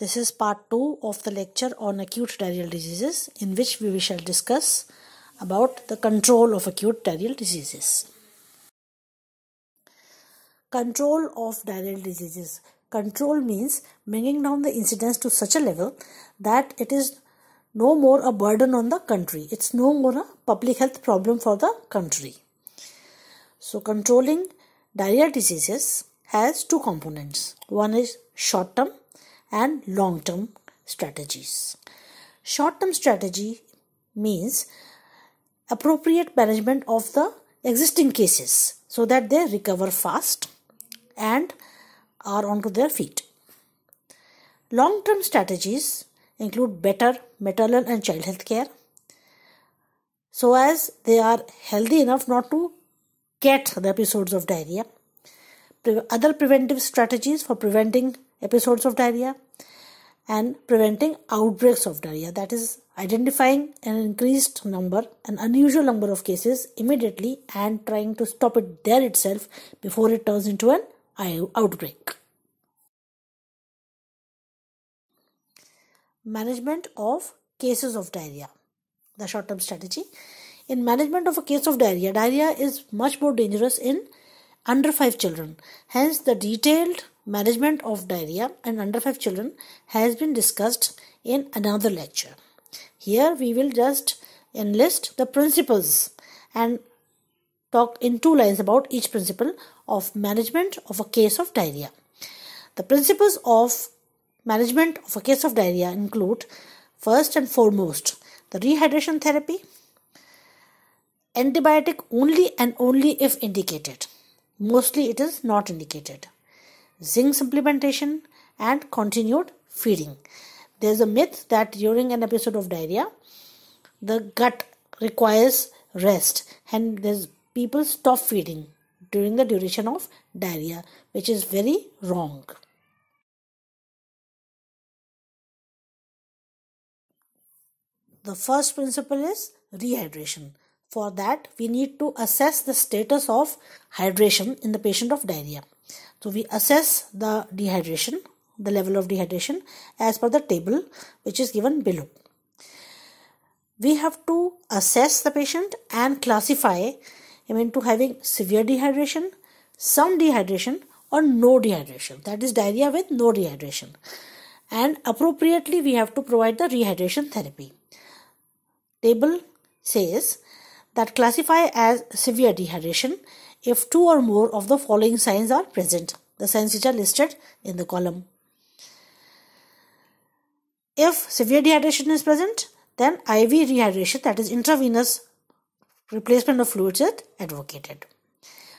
This is part 2 of the lecture on acute diarrheal diseases in which we shall discuss about the control of acute diarrheal diseases. Control of diarrheal diseases. Control means bringing down the incidence to such a level that it is no more a burden on the country. It's no more a public health problem for the country. So controlling diarrheal diseases has two components. One is short term and long term strategies. Short term strategy means appropriate management of the existing cases so that they recover fast and are onto their feet. Long term strategies include better maternal and child health care so as they are healthy enough not to get the episodes of diarrhea. Other preventive strategies for preventing episodes of diarrhea and preventing outbreaks of diarrhea. That is identifying an increased number an unusual number of cases immediately and trying to stop it there itself before it turns into an outbreak. Management of cases of diarrhea. The short term strategy. In management of a case of diarrhea diarrhea is much more dangerous in under 5 children. Hence the detailed management of diarrhea in under 5 children has been discussed in another lecture. Here we will just enlist the principles and talk in two lines about each principle of management of a case of diarrhea. The principles of management of a case of diarrhea include first and foremost the rehydration therapy, antibiotic only and only if indicated. Mostly it is not indicated zinc supplementation, and continued feeding. There's a myth that during an episode of diarrhea, the gut requires rest, and there's people stop feeding during the duration of diarrhea, which is very wrong. The first principle is rehydration. For that, we need to assess the status of hydration in the patient of diarrhea. So we assess the dehydration, the level of dehydration as per the table which is given below. We have to assess the patient and classify him into having severe dehydration, some dehydration or no dehydration. That is diarrhea with no dehydration. And appropriately we have to provide the rehydration therapy. Table says that classify as severe dehydration if two or more of the following signs are present. The signs which are listed in the column. If severe dehydration is present, then IV rehydration, that is intravenous replacement of fluids, is advocated.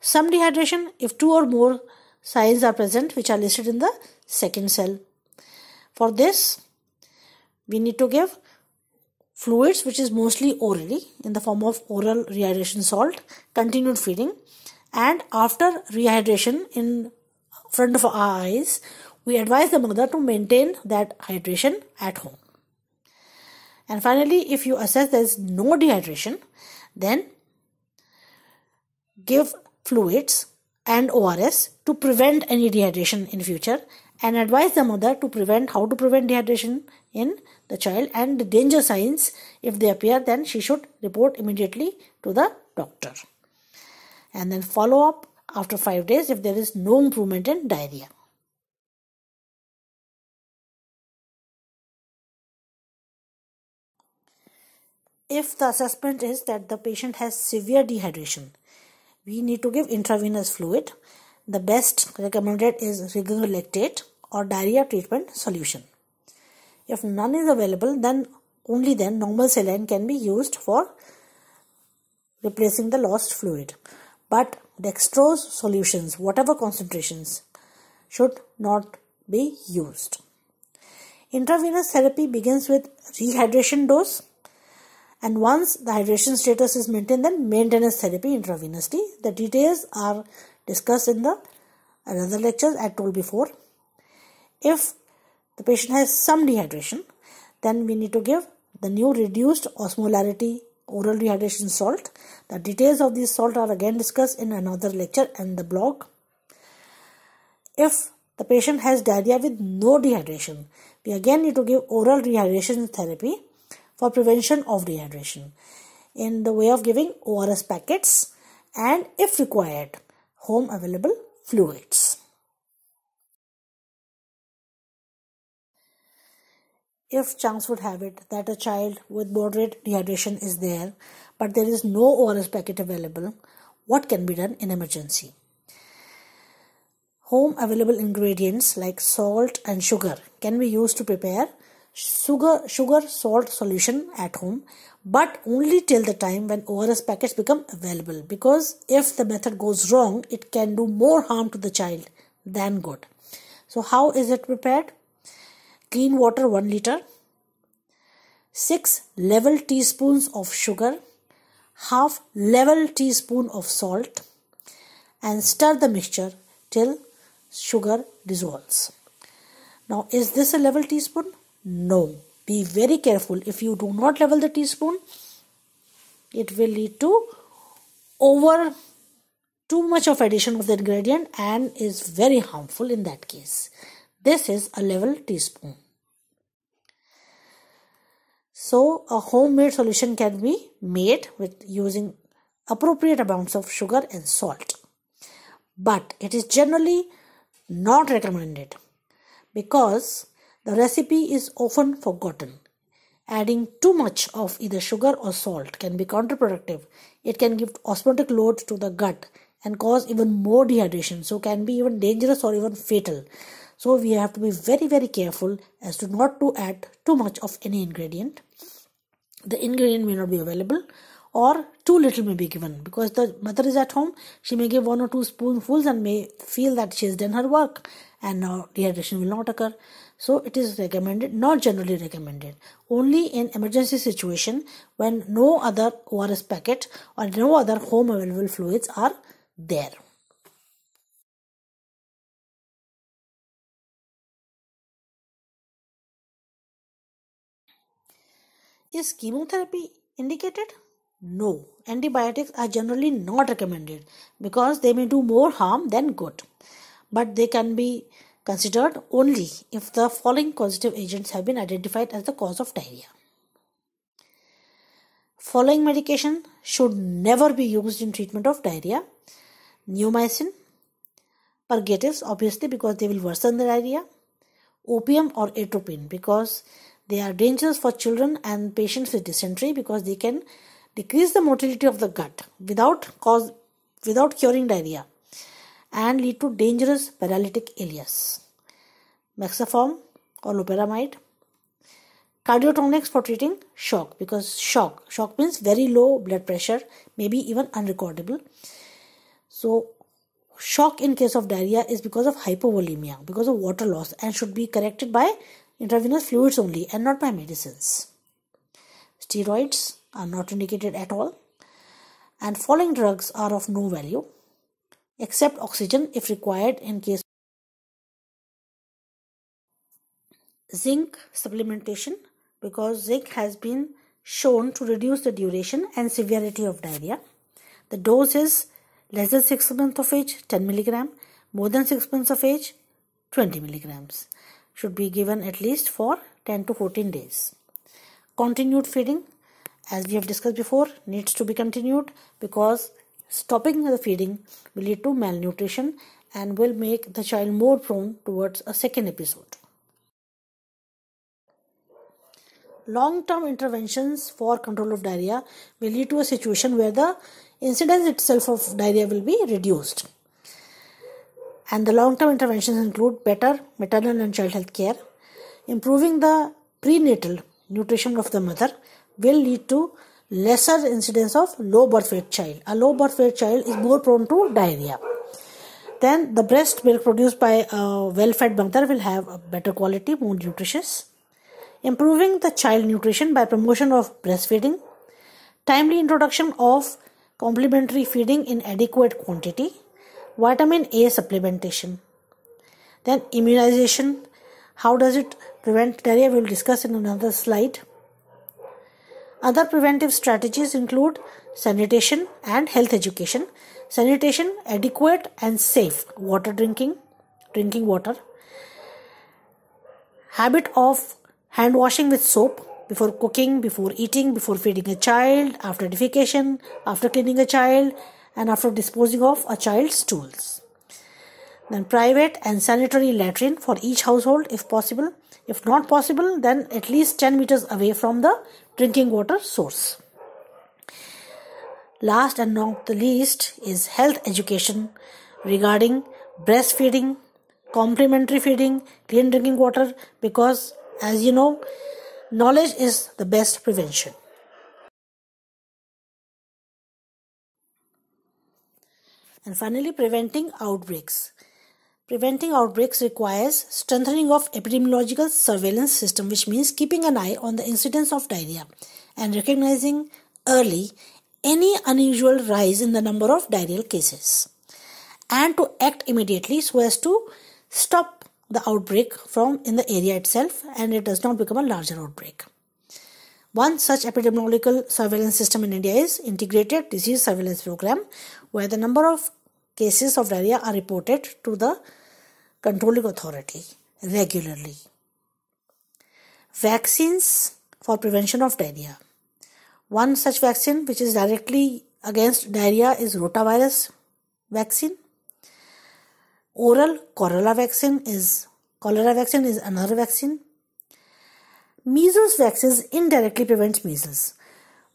Some dehydration, if two or more signs are present, which are listed in the second cell. For this, we need to give fluids, which is mostly orally in the form of oral rehydration salt, continued feeding, and after rehydration in front of our eyes, we advise the mother to maintain that hydration at home. And finally, if you assess there is no dehydration, then give fluids and ORS to prevent any dehydration in future and advise the mother to prevent how to prevent dehydration in the child and the danger signs if they appear then she should report immediately to the doctor and then follow up after 5 days if there is no improvement in diarrhea. If the assessment is that the patient has severe dehydration, we need to give intravenous fluid. The best recommended is Ringer lactate or diarrhea treatment solution. If none is available, then only then normal saline can be used for replacing the lost fluid but dextrose solutions, whatever concentrations, should not be used. Intravenous therapy begins with rehydration dose and once the hydration status is maintained then maintenance therapy intravenously. The details are discussed in the another lectures I told before. If the patient has some dehydration then we need to give the new reduced osmolarity oral rehydration salt. The details of this salt are again discussed in another lecture and the blog. If the patient has diarrhea with no dehydration. We again need to give oral rehydration therapy for prevention of dehydration in the way of giving ORS packets and if required home available fluids. If chance would have it that a child with moderate dehydration is there but there is no ORS packet available, what can be done in emergency? Home available ingredients like salt and sugar can be used to prepare sugar, sugar salt solution at home but only till the time when ORS packets become available because if the method goes wrong it can do more harm to the child than good. So how is it prepared? Clean water 1 liter 6 level teaspoons of sugar half level teaspoon of salt and stir the mixture till sugar dissolves. Now, is this a level teaspoon? No. Be very careful. If you do not level the teaspoon, it will lead to over too much of addition of the ingredient and is very harmful in that case. This is a level teaspoon. So a homemade solution can be made with using appropriate amounts of sugar and salt. But it is generally not recommended because the recipe is often forgotten. Adding too much of either sugar or salt can be counterproductive. It can give osmotic load to the gut and cause even more dehydration, so can be even dangerous or even fatal. So we have to be very very careful as to not to add too much of any ingredient. The ingredient may not be available or too little may be given because the mother is at home. She may give one or two spoonfuls and may feel that she has done her work and now dehydration will not occur. So it is recommended not generally recommended only in emergency situation when no other ors packet or no other home available fluids are there is chemotherapy indicated no, antibiotics are generally not recommended because they may do more harm than good. But they can be considered only if the following causative agents have been identified as the cause of diarrhea. Following medication should never be used in treatment of diarrhea. Neomycin, purgatives obviously because they will worsen the diarrhea, opium or atropine because they are dangerous for children and patients with dysentery because they can decrease the motility of the gut without cause without curing diarrhea and lead to dangerous paralytic ileus. Mexaform or loperamide. Cardiotonics for treating shock because shock shock means very low blood pressure maybe even unrecordable. So shock in case of diarrhea is because of hypovolemia because of water loss and should be corrected by intravenous fluids only and not by medicines. Steroids are not indicated at all. And following drugs are of no value except oxygen if required in case zinc supplementation because zinc has been shown to reduce the duration and severity of diarrhea. The dose is less than 6 months of age 10 milligram more than 6 months of age 20 milligrams should be given at least for 10 to 14 days continued feeding as we have discussed before needs to be continued because stopping the feeding will lead to malnutrition and will make the child more prone towards a second episode. Long-term interventions for control of diarrhea will lead to a situation where the incidence itself of diarrhea will be reduced. And the long-term interventions include better maternal and child health care, improving the prenatal nutrition of the mother, will lead to lesser incidence of low birth weight child. A low birth weight child is more prone to diarrhea. Then the breast milk produced by a well-fed mother will have a better quality, more nutritious. Improving the child nutrition by promotion of breastfeeding. Timely introduction of complementary feeding in adequate quantity. Vitamin A supplementation. Then immunization. How does it prevent diarrhea? We will discuss in another slide. Other preventive strategies include sanitation and health education. Sanitation, adequate and safe water drinking, drinking water, habit of hand washing with soap before cooking, before eating, before feeding a child, after defecation, after cleaning a child, and after disposing of a child's tools. Then private and sanitary latrine for each household if possible. If not possible, then at least 10 meters away from the drinking water source. Last and not the least is health education regarding breastfeeding, complementary feeding, clean drinking water because as you know, knowledge is the best prevention. And finally, preventing outbreaks. Preventing outbreaks requires strengthening of epidemiological surveillance system which means keeping an eye on the incidence of diarrhea and recognizing early any unusual rise in the number of diarrheal cases and to act immediately so as to stop the outbreak from in the area itself and it does not become a larger outbreak. One such epidemiological surveillance system in India is integrated disease surveillance program where the number of cases of diarrhea are reported to the controlling authority regularly. Vaccines for prevention of diarrhea. One such vaccine which is directly against diarrhea is rotavirus vaccine. Oral cholera vaccine is cholera vaccine is another vaccine. Measles vaccine indirectly prevents measles.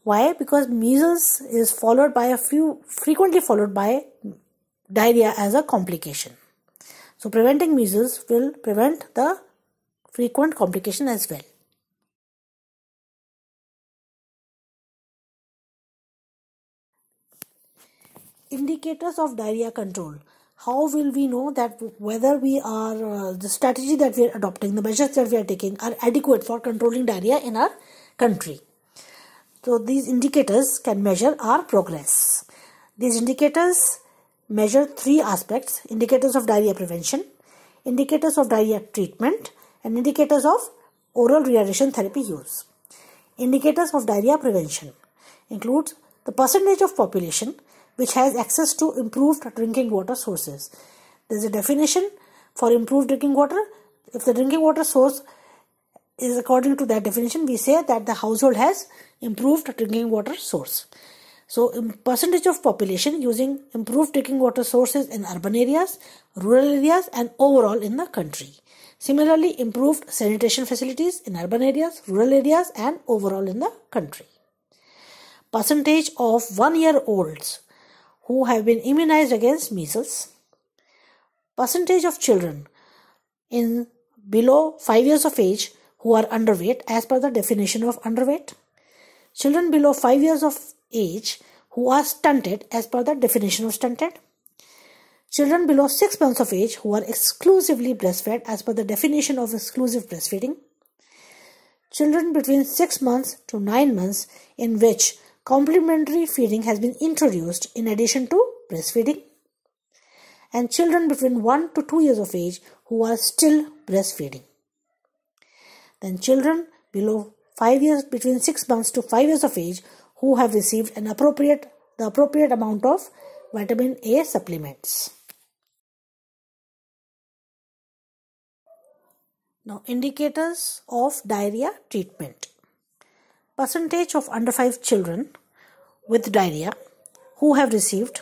Why? Because measles is followed by a few frequently followed by diarrhea as a complication. So preventing measles will prevent the frequent complication as well. Indicators of diarrhea control. How will we know that whether we are uh, the strategy that we are adopting, the measures that we are taking are adequate for controlling diarrhea in our country? So these indicators can measure our progress. These indicators measure three aspects indicators of diarrhea prevention, indicators of diarrhea treatment, and indicators of oral rehydration therapy use. Indicators of diarrhea prevention includes the percentage of population which has access to improved drinking water sources. There is a definition for improved drinking water. If the drinking water source is according to that definition, we say that the household has improved drinking water source. So, percentage of population using improved drinking water sources in urban areas, rural areas, and overall in the country. Similarly, improved sanitation facilities in urban areas, rural areas, and overall in the country. Percentage of one year olds who have been immunized against measles. Percentage of children in below 5 years of age who are underweight as per the definition of underweight. Children below 5 years of age who are stunted as per the definition of stunted. Children below 6 months of age who are exclusively breastfed as per the definition of exclusive breastfeeding. Children between 6 months to 9 months in which complementary feeding has been introduced in addition to breastfeeding. And children between 1 to 2 years of age who are still breastfeeding. Then children below 5 years between 6 months to 5 years of age who have received an appropriate the appropriate amount of vitamin A supplements. Now indicators of diarrhea treatment. Percentage of under 5 children with diarrhea who have received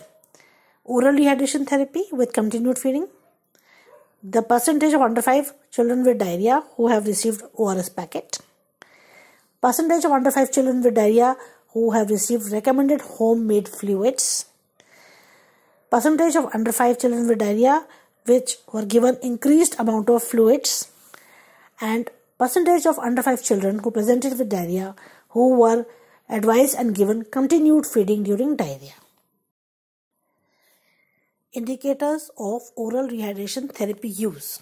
oral rehydration therapy with continued feeding. The percentage of under 5 children with diarrhea who have received ORS packet. Percentage of under 5 children with diarrhea who have received recommended homemade fluids. Percentage of under 5 children with diarrhea which were given increased amount of fluids and percentage of under 5 children who presented with diarrhea who were advised and given continued feeding during diarrhea. Indicators of oral rehydration therapy use.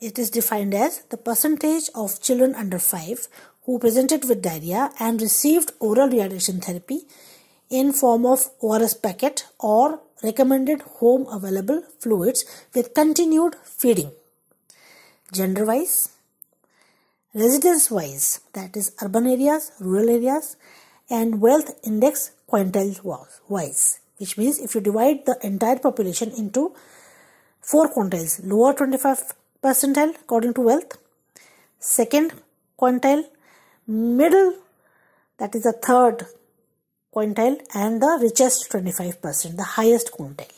It is defined as the percentage of children under 5 who presented with diarrhea and received oral rehydration therapy in form of ORS packet or recommended home available fluids with continued feeding. Gender wise, residence wise, that is urban areas, rural areas, and wealth index quintile wise, which means if you divide the entire population into four quintiles, lower 25 percentile according to wealth, second quintile, middle that is the third quintile and the richest 25%, the highest quintile.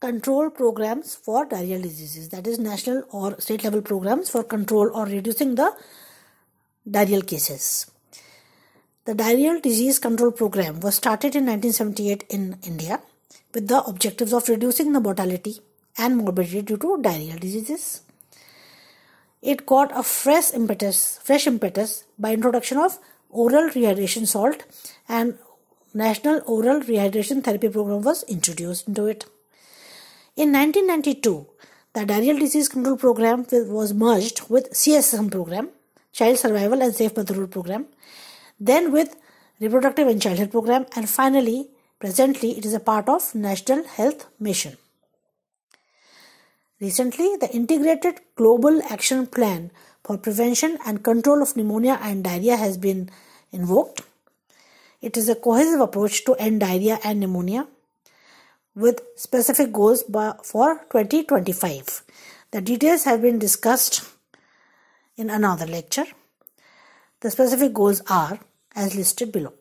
Control programs for diarrheal diseases that is national or state level programs for control or reducing the diarrheal cases. The diarrheal disease control program was started in 1978 in India with the objectives of reducing the mortality and morbidity due to diarrheal diseases. It got a fresh impetus, fresh impetus by introduction of oral rehydration salt and National Oral Rehydration Therapy Program was introduced into it. In 1992, the Diarrheal Disease Control Program was merged with CSM program, Child Survival and Safe Motherhood Program, then with Reproductive and Childhood Program, and finally, presently, it is a part of National Health Mission. Recently, the Integrated Global Action Plan for Prevention and Control of Pneumonia and Diarrhea has been invoked. It is a cohesive approach to end diarrhea and pneumonia with specific goals for 2025. The details have been discussed in another lecture. The specific goals are as listed below.